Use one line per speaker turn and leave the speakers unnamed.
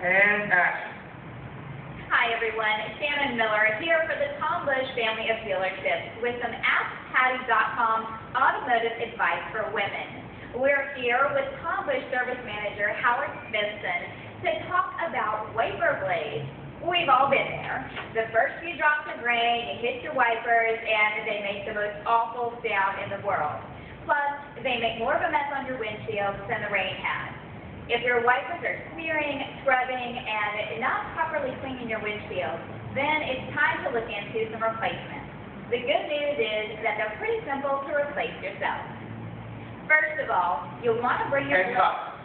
And action.
Hi everyone, Shannon Miller here for the Tom Bush family of dealerships with some AskPatty.com automotive advice for women. We're here with Tom Bush Service Manager Howard Smithson to talk about wiper blades. We've all been there. The first few drops of rain, you hit your wipers, and they make the most awful sound in the world. Plus, they make more of a mess on your windshield than the rain has. If your wipers are smearing, scrubbing, and not properly cleaning your windshield, then it's time to look into some replacements. The good news is that they're pretty simple to replace yourself. First of all, you'll want to bring your...
And.